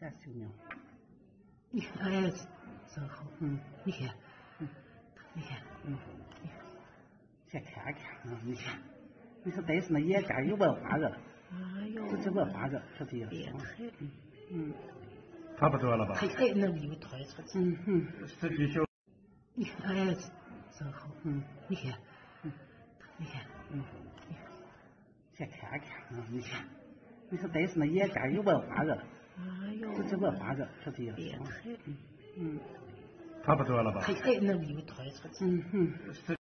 三十九秒。你看，哎，真好，嗯，你看，嗯，你看，嗯，你看，先看看啊，你看，你说戴什么眼镜有文化人，哎呦，这是文化人，说这样，变态，嗯。嗯，差不多了吧？哎哎，那又退出去，嗯嗯，这必须。你看，哎，真好，嗯，你看，嗯，你看，嗯，你看，先看看啊，你看，你说戴什么眼镜有文化人，哎呦，这是文化人，说这样，变态，嗯差不多了吧？还还，那又退出去，嗯嗯。这